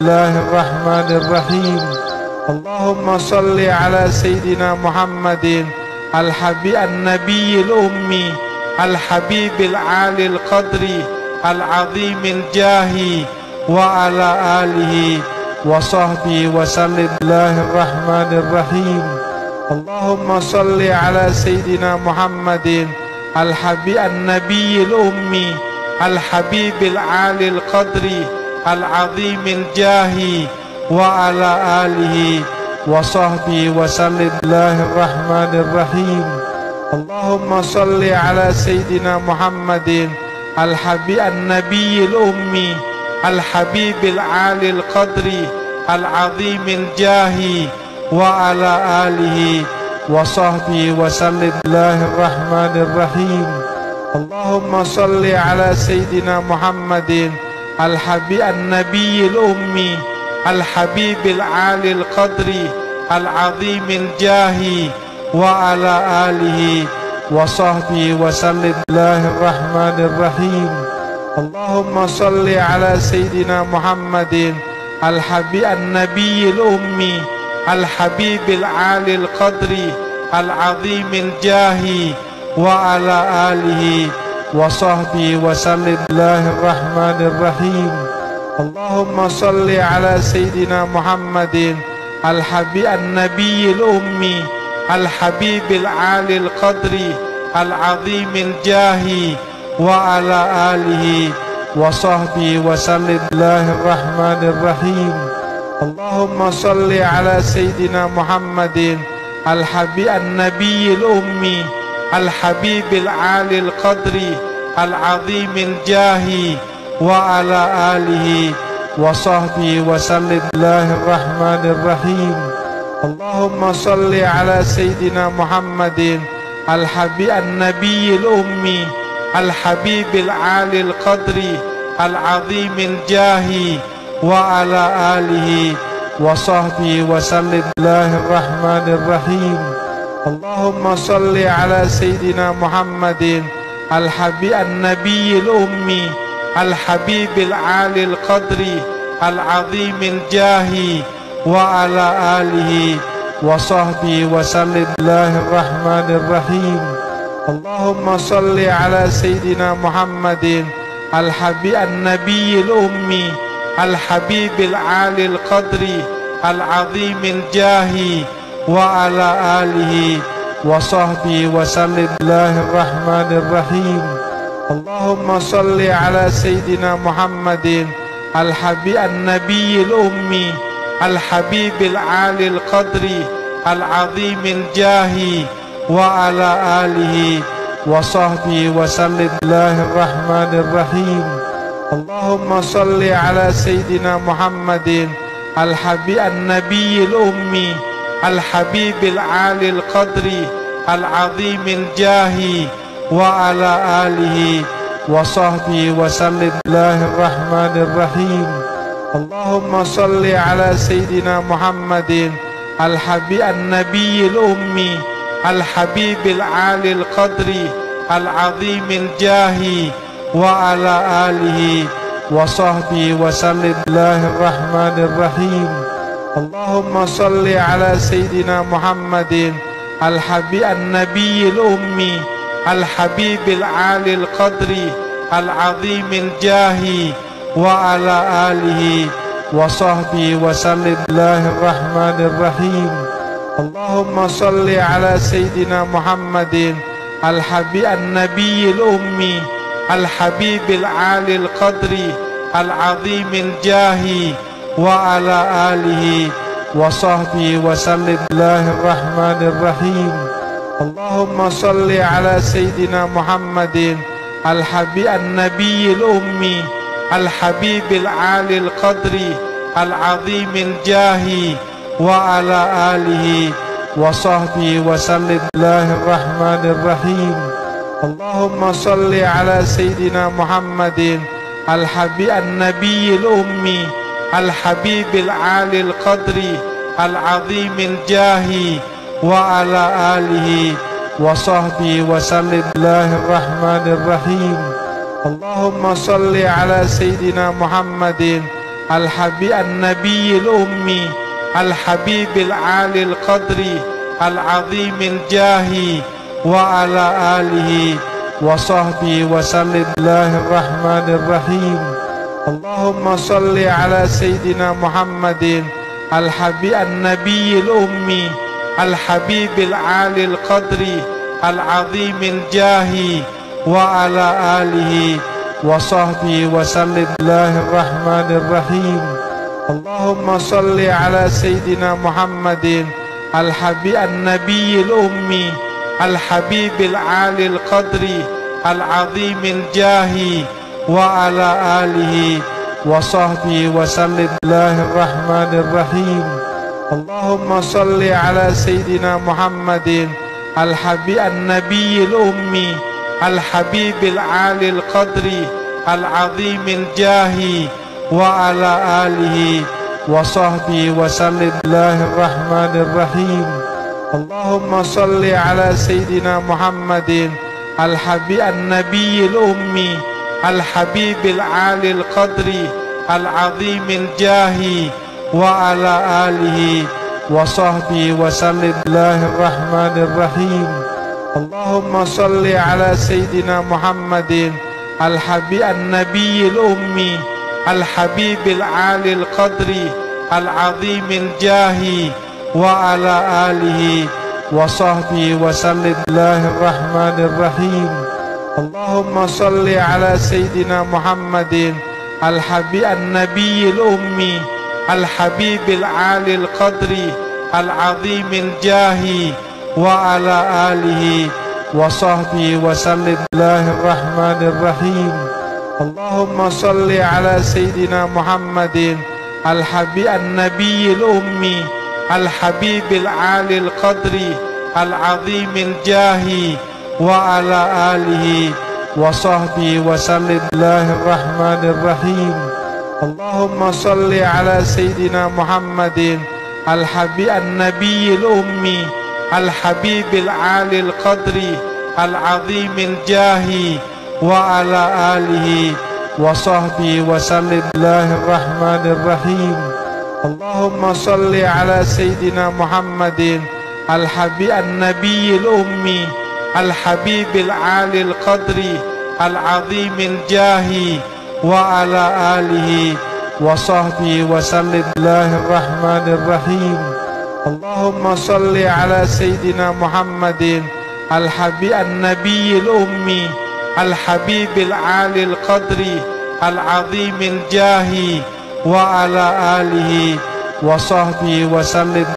الله الرحمن الرحيم اللهم صل على سيدنا محمد الحبيب النبي الأمي الحبيب العالي القدر العظيم الجاه وعلى آله وصحبه وسلم الله الرحمن الرحيم اللهم صل على سيدنا محمد الحبيب النبي الأمي الحبيب العالي القدر العظيم الجاه وعلى آله وصحبه وسلم. الله الرحمن الرحيم. اللهم صل على سيدنا محمد الحبيب النبي الأمي الحبيب العالي القدر العظيم الجاه وعلى آله وصحبه وسلم. الله الرحمن الرحيم. اللهم صل على سيدنا محمد الحبيب النبي الأمي الحبيب العالي القدر العظيم الجاه وعلى آله وصحبه وسلم. الله الرحمن الرحيم. اللهم صل على سيدنا محمد الحبيب النبي الأمي الحبيب العالي القدر العظيم الجاه وعلى آله وصحبه وسلم. الله الرحمن الرحيم. اللهم صل على سيدنا محمد الحبيب النبي الأمي الحبيب العالي القدر العظيم الجاه وعلى آله وصحبه وسلم. الله الرحمن الرحيم. اللهم صل على سيدنا محمد الحبيب النبي الأمي الحبيب العالي القدر العظيم الجاه وعلى آله وصحبه وسلم. الله الرحمن الرحيم. اللهم صل على سيدنا محمد الحبيب النبي الأمي الحبيب العالي القدر العظيم الجاه وعلى آله وصحبه وسلم. الله الرحمن الرحيم. اللهم صل على سيدنا محمد الحبيب النبي الأمي الحبيب العالي القدر العظيم الجاه وعلى آله وصحبه وسلم. الله الرحمن الرحيم. اللهم صل على سيدنا محمد الحبيب النبي الأمي الحبيب العالي القدر العظيم الجاه وعلى آله وصحبه وسلم. الله الرحمن الرحيم. اللهم صل على سيدنا محمد الحبيب النبي الأمي الحبيب العالي القدر العظيم الجاه وعلى آله وصحبه وسلم. الله الرحمن الرحيم. اللهم صل على سيدنا محمد الحبيب النبي الأمي الحبيب العالي القدر العظيم الجاه وعلى آله وصحبه وسلم. الله الرحمن الرحيم. اللهم صل على سيدنا محمد الحبيب النبي الأمي الحبيب العالي القدر العظيم الجاه وعلى آله وصحبه وسلم. الله الرحمن الرحيم. اللهم صل على سيدنا محمد الحبيب النبي الأمي الحبيب العالي القدر العظيم الجاه وعلى آله وصحبه وسلم. الله الرحمن الرحيم. اللهم صل على سيدنا محمد الحبيب النبي الأمي الحبيب العالي القدر العظيم الجاه وعلى آله وصحبه وسلم. الله الرحمن الرحيم. اللهم صل على سيدنا محمد الحبيب النبي الأمي الحبيب العالي القدر العظيم الجاه وعلى آله وصحبه وسلم. الله الرحمن الرحيم. اللهم صل على سيدنا محمد الحبيب النبي الأمي الحبيب العالي القدر العظيم الجاه وعلى آله وصحبه وسلم. الله الرحمن الرحيم. اللهم صل على سيدنا محمد الحبيب النبي الأمي الحبيب العالي القدر العظيم الجاه وعلى آله وصحبه وسلم. الله الرحمن الرحيم. اللهم صل على سيدنا محمد الحبيب النبي الأمي الحبيب العالي القدر العظيم الجاه وعلى آله وصحبه وسلم. الله الرحمن الرحيم. اللهم صل على سيدنا محمد الحبيب النبي الأمي الحبيب العالي القدر العظيم الجاه وعلى آله وصحبه وسلم. الله الرحمن الرحيم. اللهم صل على سيدنا محمد الحبيب النبي الأمي الحبيب العالي القدر العظيم الجاه وعلى آله وصحبه وسلم. الله الرحمن الرحيم. اللهم صل على سيدنا محمد الحبيب النبي الأمي الحبيب العالي القدر العظيم الجاه وعلى آله وصحبه وسلم. الله الرحمن الرحيم. اللهم صل على سيدنا محمد الحبيب النبي الأمي الحبيب العالي القدر العظيم الجاه وعلى آله وصحبه وسلم. الله الرحمن الرحيم. اللهم صل على سيدنا محمد الحبيب النبي الأمي الحبيب العالي القدر العظيم الجاه وعلى آله وصحبه وسلم. الله الرحمن الرحيم. اللهم صل على سيدنا محمد الحبيب النبي الأمي الحبيب العالي القدر العظيم الجاه وعلى آله وصحبه وسلم. الله الرحمن الرحيم. اللهم صل على سيدنا محمد الحبيب النبي الأمي الحبيب العالي القدر العظيم الجاه وعلى آله وصحبه وسلم. الله الرحمن الرحيم. اللهم صل على سيدنا محمد الحبيب النبي الأمي الحبيب العالي القدر العظيم الجاه وعلى آله وصحبه وسلم. الله الرحمن الرحيم. اللهم صل على سيدنا محمد الحبيب النبي الأمي الحبيب العالي القدر العظيم الجاه وعلى آله وصحبه وسلم